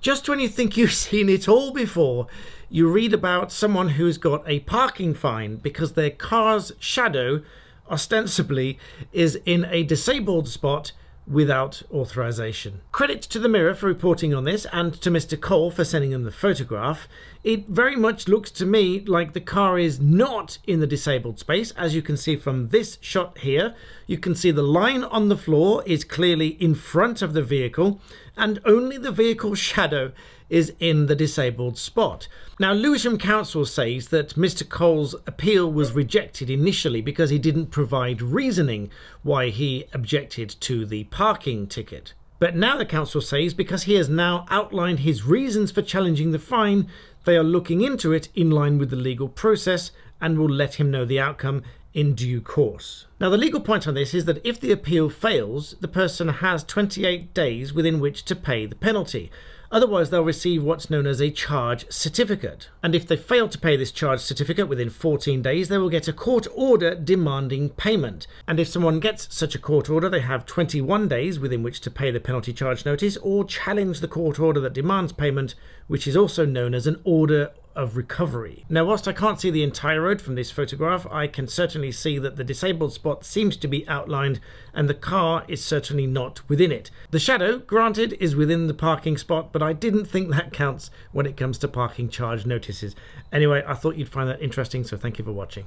Just when you think you've seen it all before, you read about someone who's got a parking fine because their car's shadow, ostensibly, is in a disabled spot without authorization. Credit to the Mirror for reporting on this and to Mr. Cole for sending them the photograph. It very much looks to me like the car is not in the disabled space. As you can see from this shot here, you can see the line on the floor is clearly in front of the vehicle and only the vehicle shadow is in the disabled spot. Now, Lewisham Council says that Mr. Cole's appeal was rejected initially because he didn't provide reasoning why he objected to the parking ticket. But now the council says because he has now outlined his reasons for challenging the fine, they are looking into it in line with the legal process and will let him know the outcome in due course. Now, the legal point on this is that if the appeal fails, the person has 28 days within which to pay the penalty. Otherwise, they'll receive what's known as a charge certificate. And if they fail to pay this charge certificate within 14 days, they will get a court order demanding payment. And if someone gets such a court order, they have 21 days within which to pay the penalty charge notice or challenge the court order that demands payment, which is also known as an order of recovery. Now, whilst I can't see the entire road from this photograph, I can certainly see that the disabled spot seems to be outlined and the car is certainly not within it. The shadow, granted, is within the parking spot, but I didn't think that counts when it comes to parking charge notices. Anyway, I thought you'd find that interesting, so thank you for watching.